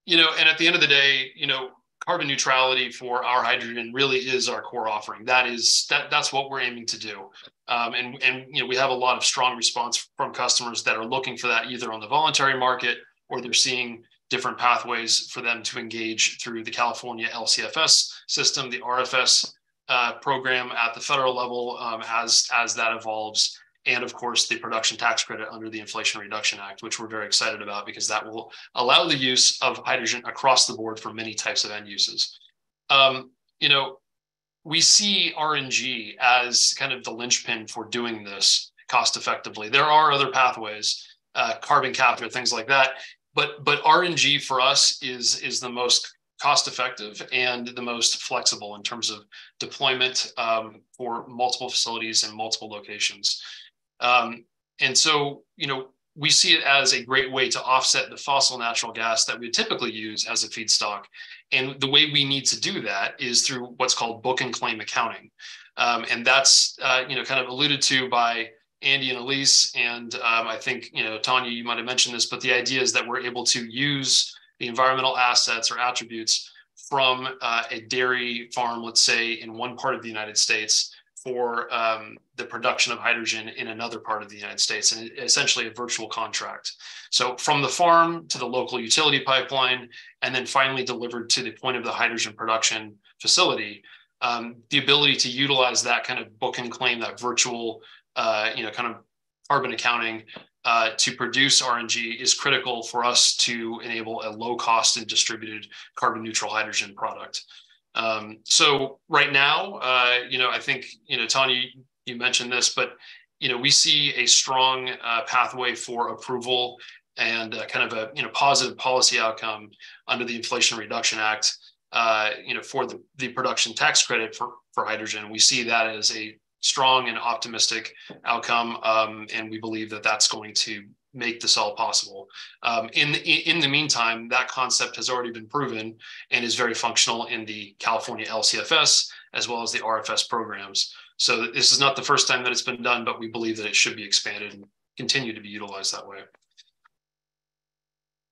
you know and at the end of the day you know carbon neutrality for our hydrogen really is our core offering. That is that that's what we're aiming to do. Um, and and you know we have a lot of strong response from customers that are looking for that either on the voluntary market or they're seeing different pathways for them to engage through the California LCFS system, the RFS uh, program at the federal level um, as as that evolves and of course the production tax credit under the Inflation Reduction Act, which we're very excited about because that will allow the use of hydrogen across the board for many types of end uses. Um, you know, we see RNG as kind of the linchpin for doing this cost effectively. There are other pathways, uh, carbon capture, things like that, but but RNG for us is is the most cost effective and the most flexible in terms of deployment um, for multiple facilities and multiple locations. Um, and so, you know, we see it as a great way to offset the fossil natural gas that we typically use as a feedstock. And the way we need to do that is through what's called book and claim accounting. Um, and that's, uh, you know, kind of alluded to by Andy and Alyse. And um, I think, you know, Tanya, you might have mentioned this, but the idea is that we're able to use the environmental assets or attributes from uh, a dairy farm, let's say in one part of the United States, for um, the production of hydrogen in another part of the United States, and essentially a virtual contract. So from the farm to the local utility pipeline, and then finally delivered to the point of the hydrogen production facility, um, the ability to utilize that kind of book and claim, that virtual, uh, you know, kind of carbon accounting uh, to produce RNG is critical for us to enable a low cost and distributed carbon neutral hydrogen product. Um, so right now, uh, you know, I think, you know, Tanya, you mentioned this, but, you know, we see a strong uh, pathway for approval and uh, kind of a, you know, positive policy outcome under the Inflation Reduction Act, uh, you know, for the, the production tax credit for, for hydrogen. We see that as a strong and optimistic outcome. Um, and we believe that that's going to make this all possible. Um, in, in the meantime, that concept has already been proven and is very functional in the California LCFS as well as the RFS programs. So this is not the first time that it's been done, but we believe that it should be expanded and continue to be utilized that way.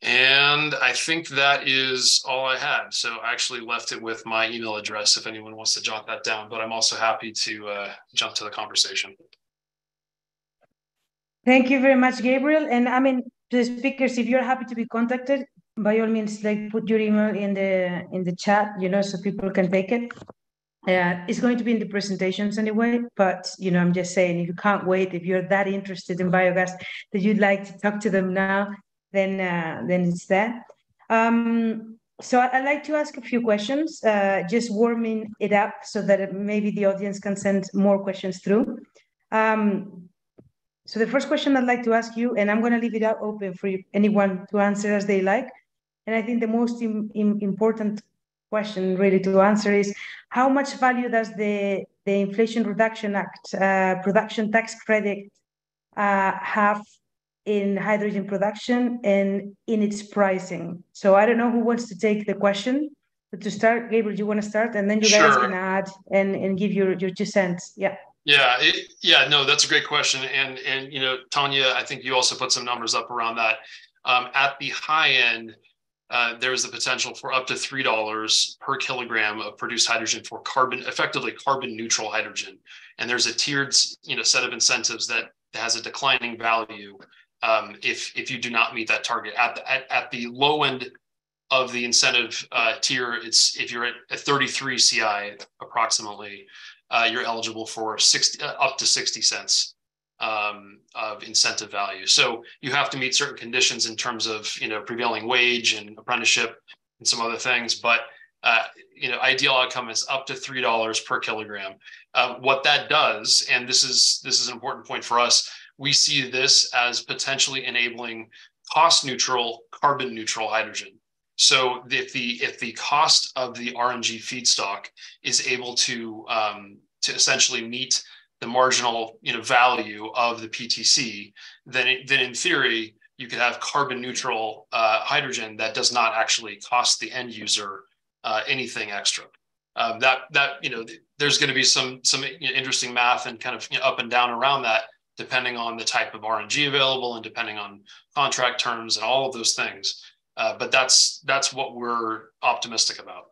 And I think that is all I had. So I actually left it with my email address if anyone wants to jot that down, but I'm also happy to uh, jump to the conversation. Thank you very much, Gabriel. And I mean, the speakers, if you're happy to be contacted, by all means, like put your email in the in the chat, you know, so people can take it. Uh, it's going to be in the presentations anyway, but you know, I'm just saying, if you can't wait, if you're that interested in biogas that you'd like to talk to them now, then uh, then it's there. Um, so I'd like to ask a few questions, uh, just warming it up so that maybe the audience can send more questions through. Um, so the first question I'd like to ask you, and I'm going to leave it out open for anyone to answer as they like. And I think the most Im Im important question really to answer is how much value does the, the Inflation Reduction Act uh, production tax credit uh, have in hydrogen production and in its pricing? So I don't know who wants to take the question. But to start, Gabriel, do you want to start, and then you guys can add and, and give your, your two cents. Yeah. Yeah, it, yeah, no, that's a great question, and and you know, Tanya, I think you also put some numbers up around that. Um, at the high end, uh, there's the potential for up to three dollars per kilogram of produced hydrogen for carbon, effectively carbon neutral hydrogen, and there's a tiered, you know, set of incentives that has a declining value um, if if you do not meet that target. At the at, at the low end of the incentive uh, tier, it's if you're at a 33 CI approximately uh, you're eligible for 60 uh, up to 60 cents um, of incentive value. So you have to meet certain conditions in terms of you know prevailing wage and apprenticeship and some other things. But uh, you know, ideal outcome is up to three dollars per kilogram. Uh, what that does, and this is this is an important point for us, we see this as potentially enabling cost neutral, carbon neutral hydrogen. So if the if the cost of the RNG feedstock is able to um, to essentially meet the marginal you know value of the PTC, then it, then in theory you could have carbon neutral uh, hydrogen that does not actually cost the end user uh, anything extra. Um, that that you know there's going to be some some you know, interesting math and kind of you know, up and down around that depending on the type of RNG available and depending on contract terms and all of those things. Uh, but that's that's what we're optimistic about.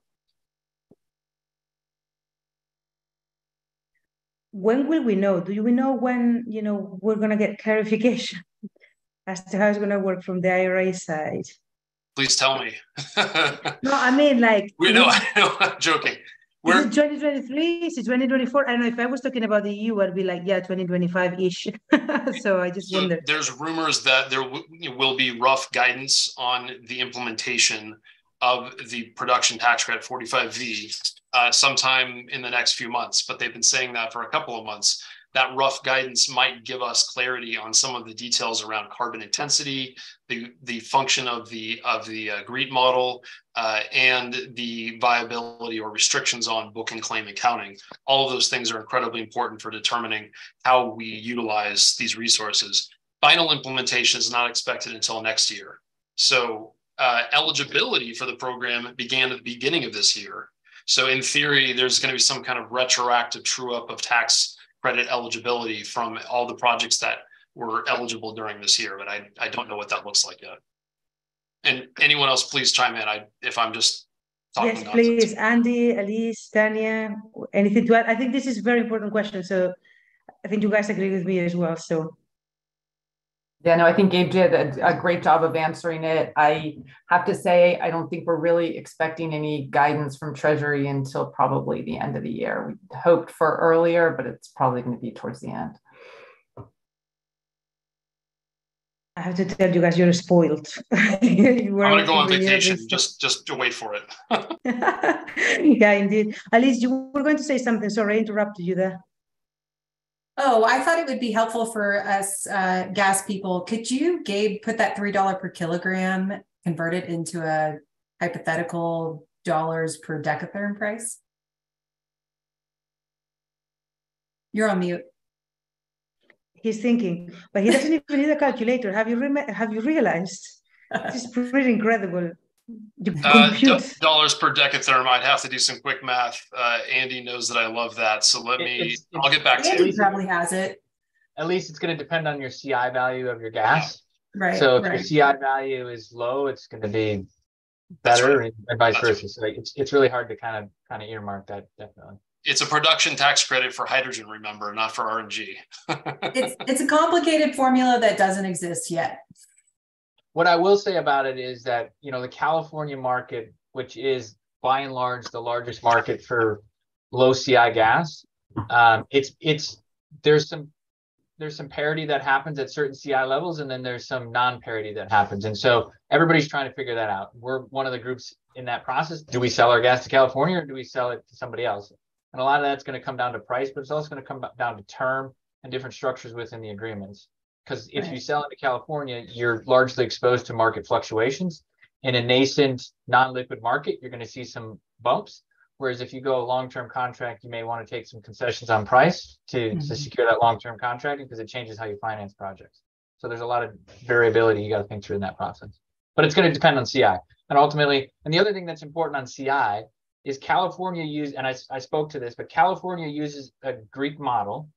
When will we know? Do we know when you know we're going to get clarification (laughs) as to how it's going to work from the IRA side? Please tell me. (laughs) no, I mean like. We know. (laughs) I know. I'm joking. We're, is it 2023? Is it 2024? I don't know. If I was talking about the EU, I'd be like, yeah, 2025 ish. (laughs) so I just so wonder. There's rumors that there will be rough guidance on the implementation of the production tax credit 45V uh, sometime in the next few months, but they've been saying that for a couple of months that rough guidance might give us clarity on some of the details around carbon intensity, the, the function of the of the uh, GREET model, uh, and the viability or restrictions on book and claim accounting. All of those things are incredibly important for determining how we utilize these resources. Final implementation is not expected until next year. So uh, eligibility for the program began at the beginning of this year. So in theory, there's going to be some kind of retroactive true up of tax credit eligibility from all the projects that were eligible during this year, but I, I don't know what that looks like yet. And anyone else, please chime in. I if I'm just talking. Yes, nonsense. please, Andy, Alyse, Tanya, anything to add? I think this is a very important question. So I think you guys agree with me as well. So yeah, no, I think Gabe did a, a, great job of answering it. I have to say, I don't think we're really expecting any guidance from Treasury until probably the end of the year. We hoped for earlier, but it's probably going to be towards the end. I have to tell you guys, you're spoiled. (laughs) you I'm going to go on vacation. Just, just to wait for it. (laughs) yeah, indeed. Alyse, you were going to say something. Sorry, I interrupted you there. Oh, I thought it would be helpful for us uh, gas people. Could you, Gabe, put that $3 per kilogram, convert it into a hypothetical dollars per decatherm price? You're on mute. He's thinking, but he doesn't even need a calculator. Have you, have you realized? This is pretty incredible. Uh, dollars per decatherm. I'd have to do some quick math. Uh, Andy knows that I love that, so let me. It's, it's, I'll get back Andy to you. probably has it. At least it's going to depend on your CI value of your gas. Right. So if right. your CI value is low, it's going to be better, right. and vice That's versa. Right. So it's it's really hard to kind of kind of earmark that definitely. It's a production tax credit for hydrogen, remember, not for RNG. (laughs) it's it's a complicated formula that doesn't exist yet. What I will say about it is that, you know, the California market, which is by and large the largest market for low CI gas, um, it's it's there's some there's some parity that happens at certain CI levels, and then there's some non-parity that happens. And so everybody's trying to figure that out. We're one of the groups in that process. Do we sell our gas to California or do we sell it to somebody else? And a lot of that's going to come down to price, but it's also going to come down to term and different structures within the agreements because if right. you sell into California, you're largely exposed to market fluctuations. In a nascent non-liquid market, you're going to see some bumps. Whereas if you go a long-term contract, you may want to take some concessions on price to, mm-hmm. to secure that long-term contract because it changes how you finance projects. So there's a lot of variability you got to think through in that process. But it's going to depend on CI. And ultimately, and the other thing that's important on CI is California use, and I, I spoke to this, but California uses a GREET model,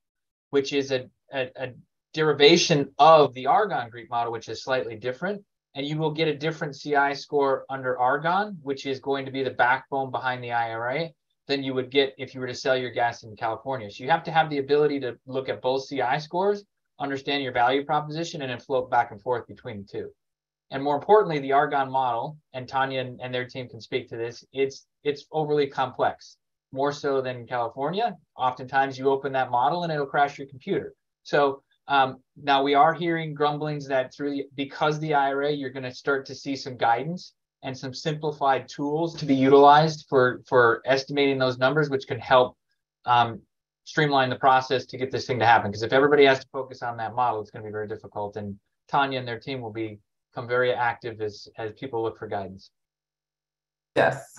which is a, a, a derivation of the Argonne GREET model, which is slightly different. And you will get a different CI score under Argonne, which is going to be the backbone behind the IRA, than you would get if you were to sell your gas in California. So you have to have the ability to look at both CI scores, understand your value proposition, and then float back and forth between the two. And more importantly, the Argonne model, and Tanya and, and their team can speak to this, it's it's overly complex. more so than California. Oftentimes you open that model and it'll crash your computer. So um, now we are hearing grumblings that through the, because the IRA, you're going to start to see some guidance and some simplified tools to be utilized for for estimating those numbers, which can help um, streamline the process to get this thing to happen. Because if everybody has to focus on that model, it's going to be very difficult. And Tanya and their team will be, become very active as as people look for guidance. Yes.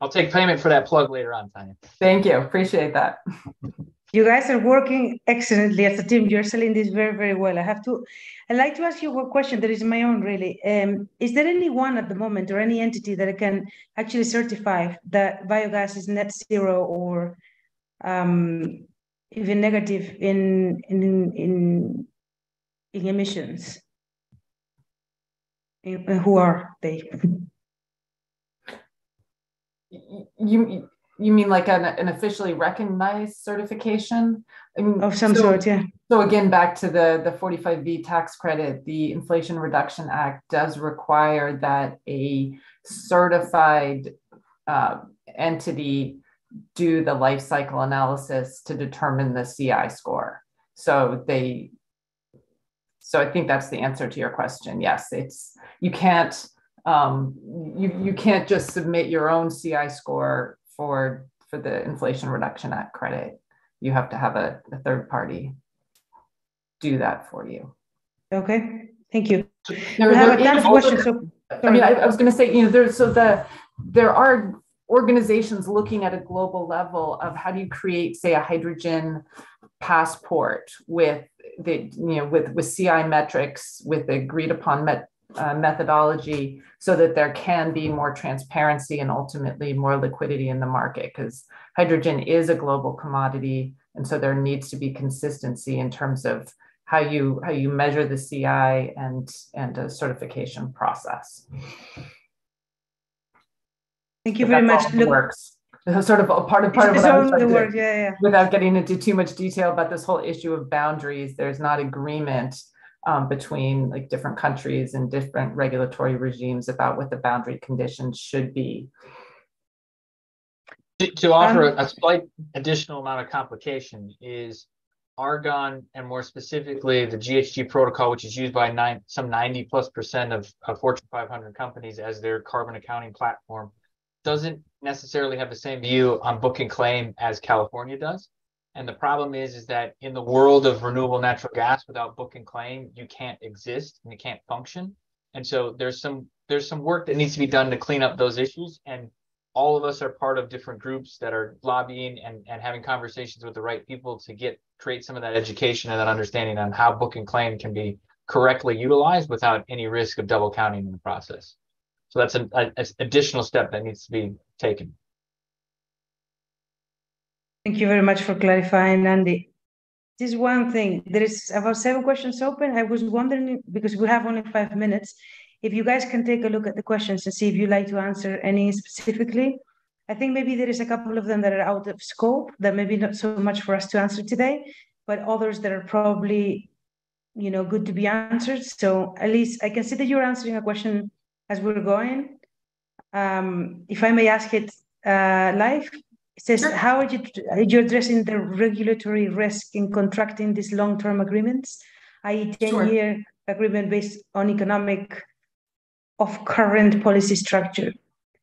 I'll take payment for that plug later on, Tanya. Thank you. Appreciate that. (laughs) You guys are working excellently as a team. You're selling this very, very well. I have to, I'd like to ask you a question that is my own, really. Um, is there anyone at the moment or any entity that can actually certify that biogas is net zero or um, even negative in in in in emissions? Who are they? You you mean like an, an officially recognized certification? I mean, of some so, sort, yeah. So again, back to the the 45V tax credit, the Inflation Reduction Act does require that a certified uh, entity do the life cycle analysis to determine the CI score. So they, so I think that's the answer to your question. Yes, it's you can't um, you you can't just submit your own CI score for for the Inflation Reduction Act credit. You have to have a, a third party do that for you. Okay, thank you. There, have a ton of questions. So, I mean, I, I was going to say, you know, there's so the there are organizations looking at a global level of how do you create, say, a hydrogen passport with the you know with with CI metrics with the agreed upon met, uh, methodology so that there can be more transparency and ultimately more liquidity in the market because hydrogen is a global commodity and so there needs to be consistency in terms of how you how you measure the CI and and a certification process. Thank you very much. Look, works. (laughs) sort of a part of part of what I was trying to, yeah, yeah. without getting into too much detail about this whole issue of boundaries. There's not agreement um, between like different countries and different regulatory regimes about what the boundary conditions should be. To, to offer um, a slight additional amount of complication is Argonne and more specifically the GHG protocol, which is used by nine, some 90 plus percent of, of Fortune 500 companies as their carbon accounting platform, doesn't necessarily have the same view on book and claim as California does. And the problem is, is that in the world of renewable natural gas, without book and claim, you can't exist and you can't function. And so there's some there's some work that needs to be done to clean up those issues. And all of us are part of different groups that are lobbying and, and having conversations with the right people to get create some of that education and that understanding on how book and claim can be correctly utilized without any risk of double counting in the process. So that's an additional step that needs to be taken. Thank you very much for clarifying, Andy. Just one thing, there is about seven questions open. I was wondering, because we have only five minutes, if you guys can take a look at the questions and see if you like to answer any specifically. I think maybe there is a couple of them that are out of scope that maybe not so much for us to answer today, but others that are probably, you know, good to be answered. So at least I can see that you're answering a question as we're going. Um, if I may ask it uh, live, it says, sure. how are you, are you addressing the regulatory risk in contracting these long-term agreements, i.e. 10-year sure. agreement based on economic of current policy structure,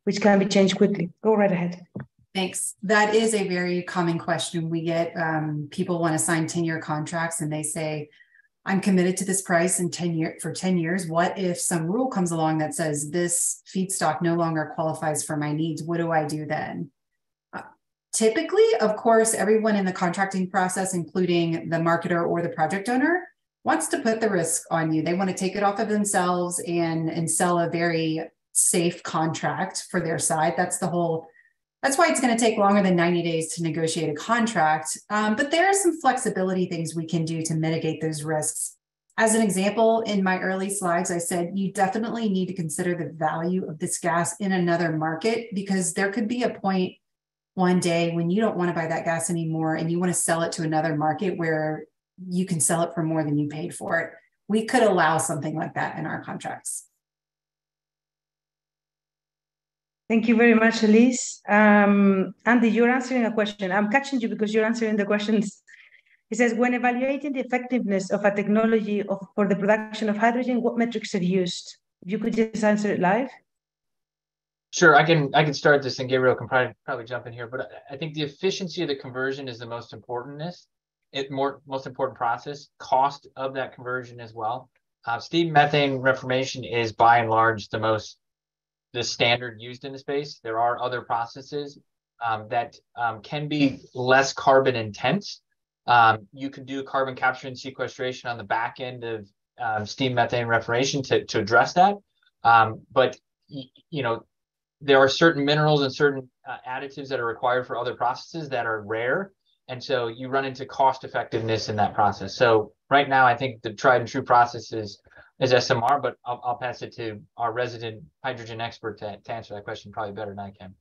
which can be changed quickly? Go right ahead. Thanks. That is a very common question. We get um, people want to sign 10 year contracts and they say, I'm committed to this price in 10 year for 10 years. What if some rule comes along that says this feedstock no longer qualifies for my needs? What do I do then? Typically, of course, everyone in the contracting process, including the marketer or the project owner, wants to put the risk on you. They want to take it off of themselves and, and sell a very safe contract for their side. That's the whole, that's why it's going to take longer than 90 days to negotiate a contract. Um, but there are some flexibility things we can do to mitigate those risks. As an example, in my early slides, I said you definitely need to consider the value of this gas in another market because there could be a point one day when you don't want to buy that gas anymore and you want to sell it to another market where you can sell it for more than you paid for it. We could allow something like that in our contracts. Thank you very much, Alyse. Um, Andy, you're answering a question. I'm catching you because you're answering the questions. It says, when evaluating the effectiveness of a technology of, for the production of hydrogen, what metrics are used? If you could just answer it live. Sure, I can I can start this and Gabriel can probably probably jump in here, but I think the efficiency of the conversion is the most importantness. It more most important process, cost of that conversion as well. Uh, steam methane reformation is by and large the most the standard used in the space. There are other processes um, that um, can be less carbon intense. Um, you can do carbon capture and sequestration on the back end of um, steam methane reformation to, to address that. Um, but, you know, there are certain minerals and certain uh, additives that are required for other processes that are rare. And so you run into cost effectiveness in that process. So right now, I think the tried and true process is is SMR, but I'll, I'll pass it to our resident hydrogen expert to, to answer that question probably better than I can.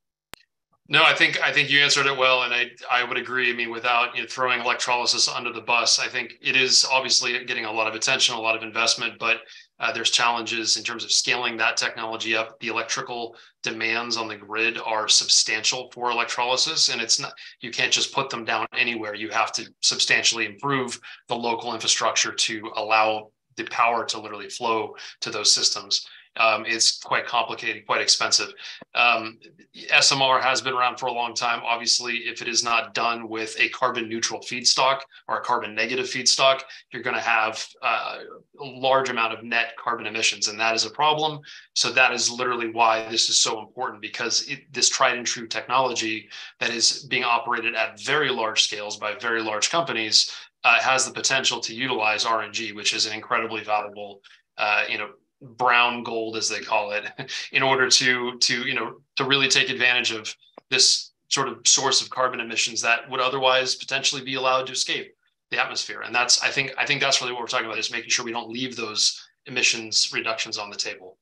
No, I think I think you answered it well, and I I would agree. I mean, without you know, throwing electrolysis under the bus, I think it is obviously getting a lot of attention, a lot of investment, but uh, there's challenges in terms of scaling that technology up. The electrical demands on the grid are substantial for electrolysis, and it's not you can't just put them down anywhere. You have to substantially improve the local infrastructure to allow the power to literally flow to those systems. Um, it's quite complicated, quite expensive. Um, SMR has been around for a long time. Obviously, if it is not done with a carbon neutral feedstock or a carbon negative feedstock, you're going to have uh, a large amount of net carbon emissions, and that is a problem. So that is literally why this is so important because it, this tried and true technology that is being operated at very large scales by very large companies uh, has the potential to utilize RNG, which is an incredibly valuable, uh, you know, brown gold as they call it, (laughs) in order to to you know to really take advantage of this sort of source of carbon emissions that would otherwise potentially be allowed to escape the atmosphere. And that's I think I think that's really what we're talking about is making sure we don't leave those emissions reductions on the table.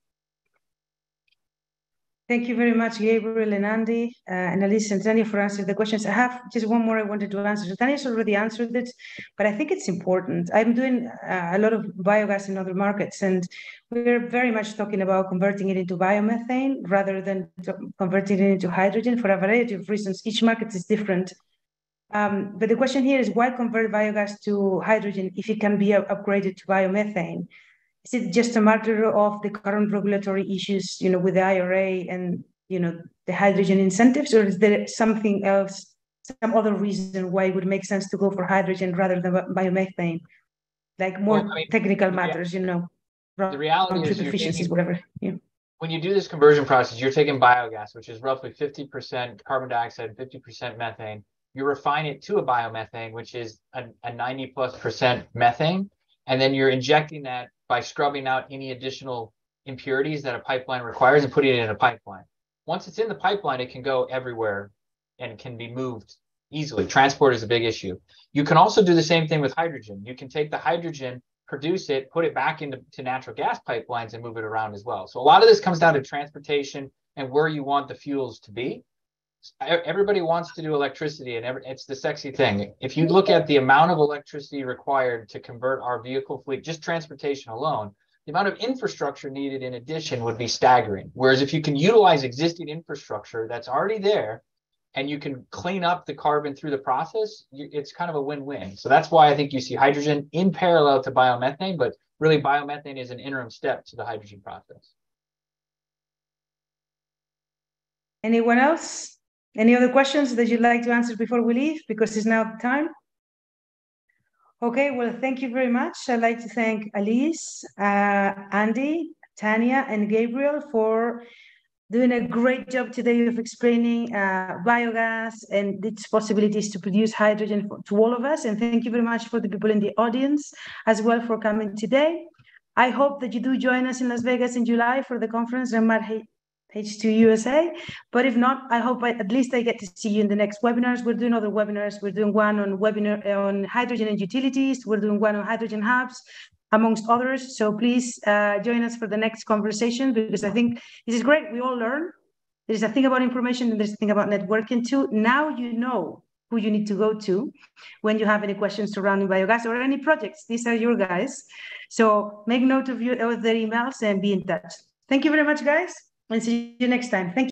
Thank you very much, Gabriel and Andy, uh, and Alyse and Tanya for answering the questions. I have just one more I wanted to answer. Tanya's already answered it, but I think it's important. I'm doing uh, a lot of biogas in other markets, and we're very much talking about converting it into biomethane rather than converting it into hydrogen for a variety of reasons. Each market is different. Um, but the question here is why convert biogas to hydrogen if it can be upgraded to biomethane? Is it just a matter of the current regulatory issues, you know, with the IRA and you know the hydrogen incentives, or is there something else, some other reason why it would make sense to go for hydrogen rather than biomethane, like more well, I mean, technical matters, you know, the reality is efficiencies, taking, whatever. Yeah. When you do this conversion process, you're taking biogas, which is roughly 50% carbon dioxide, 50% methane. You refine it to a biomethane, which is a, a 90 plus percent methane, and then you're injecting that by scrubbing out any additional impurities that a pipeline requires and putting it in a pipeline. Once it's in the pipeline, it can go everywhere and can be moved easily. Transport is a big issue. You can also do the same thing with hydrogen. You can take the hydrogen, produce it, put it back into to natural gas pipelines and move it around as well. So a lot of this comes down to transportation and where you want the fuels to be. Everybody wants to do electricity, and every, it's the sexy thing. If you look at the amount of electricity required to convert our vehicle fleet, just transportation alone, the amount of infrastructure needed in addition would be staggering. Whereas if you can utilize existing infrastructure that's already there and you can clean up the carbon through the process, it's kind of a win win. So that's why I think you see hydrogen in parallel to biomethane, but really biomethane is an interim step to the hydrogen process. Anyone else? Any other questions that you'd like to answer before we leave? Because it's now time. Okay, well, thank you very much. I'd like to thank Alyse, uh, Andy, Tanya, and Gabriel for doing a great job today of explaining uh, biogas and its possibilities to produce hydrogen for, to all of us. And thank you very much for the people in the audience as well for coming today. I hope that you do join us in Las Vegas in July for the conference, H2 USA. But if not, I hope I, at least I get to see you in the next webinars. We're doing other webinars. We're doing one on webinar on hydrogen and utilities. We're doing one on hydrogen hubs, amongst others. So please uh, join us for the next conversation because I think this is great. We all learn. There's a thing about information and there's a thing about networking too. Now you know who you need to go to when you have any questions surrounding biogas or any projects. These are your guys. So make note of, your, of their emails and be in touch. Thank you very much, guys and see you next time. Thank you.